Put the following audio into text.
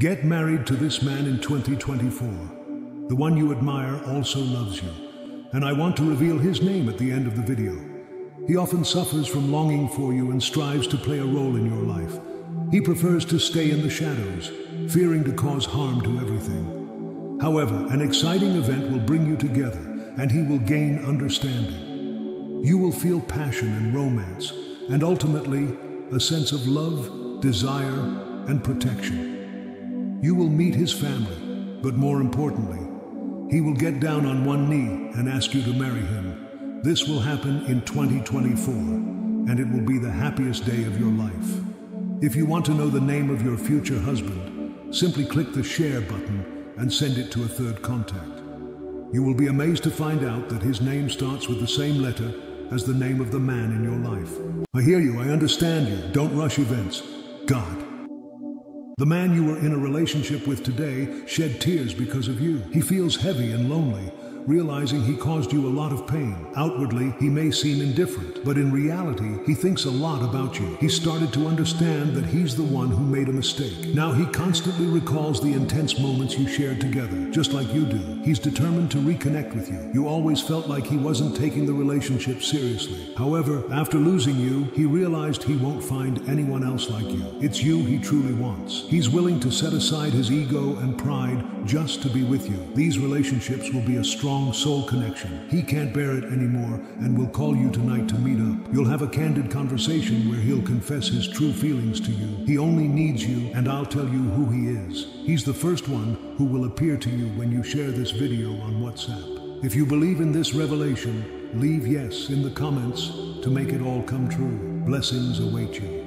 Get married to this man in 2024. The one you admire also loves you, and I want to reveal his name at the end of the video. He often suffers from longing for you and strives to play a role in your life. He prefers to stay in the shadows, fearing to cause harm to everything. However, an exciting event will bring you together, and he will gain understanding. You will feel passion and romance, and ultimately, a sense of love, desire, and protection. You will meet his family, but more importantly, he will get down on one knee and ask you to marry him. This will happen in 2024, and it will be the happiest day of your life. If you want to know the name of your future husband, simply click the share button and send it to a third contact. You will be amazed to find out that his name starts with the same letter as the name of the man in your life. I hear you, I understand you. Don't rush events. God. The man you are in a relationship with today shed tears because of you. He feels heavy and lonely, realizing he caused you a lot of pain. Outwardly, he may seem indifferent, but in reality, he thinks a lot about you. He started to understand that he's the one who made a mistake. Now he constantly recalls the intense moments you shared together, just like you do. He's determined to reconnect with you. You always felt like he wasn't taking the relationship seriously. However, after losing you, he realized he won't find anyone else like you. It's you he truly wants. He's willing to set aside his ego and pride just to be with you. These relationships will be a strong strong soul connection. He can't bear it anymore and will call you tonight to meet up. You'll have a candid conversation where he'll confess his true feelings to you. He only needs you, and I'll tell you who he is. He's the first one who will appear to you when you share this video on WhatsApp. If you believe in this revelation, leave yes in the comments to make it all come true. Blessings await you.